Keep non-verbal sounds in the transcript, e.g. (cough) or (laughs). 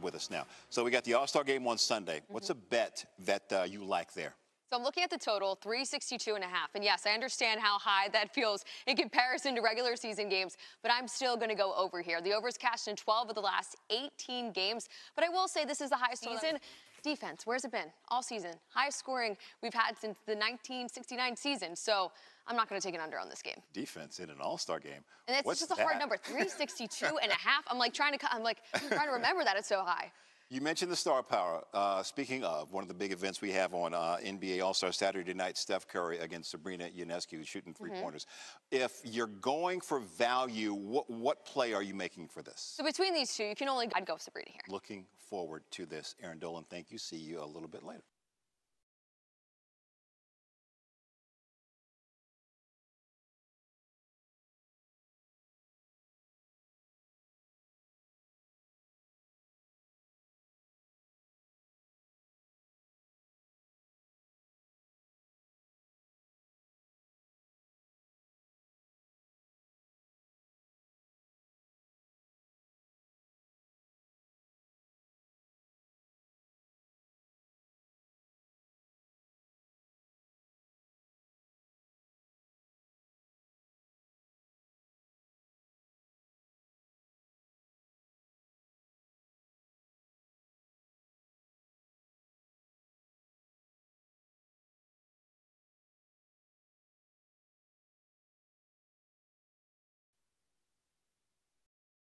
with us now. So we got the All Star game on Sunday. What's a bet that uh, you like there? So I'm looking at the total, 362 and a half. And yes, I understand how high that (laughs) feels in comparison to regular season games, but I'm still going to go over here. The over's cashed in 12 of the last 18 games, but I will say this is the highest season. Defense, where's it been all season? Highest scoring we've had since the 1969 season. So I'm not going to take an under on this game. Defense in an All Star game. And it's What's just a that? hard number, 362 and a (laughs) half. I'm like trying to, I'm like trying to remember that it's so high. You mentioned the star power. Uh, speaking of, one of the big events we have on uh, NBA All Star Saturday night, Steph Curry against Sabrina Ionescu shooting 3 Mm-hmm. pointers. If you're going for value, what, what play are you making for this? So between these two, you can only, I'd go with Sabrina here. Looking forward to this. Erin Dolan, thank you. See you a little bit later.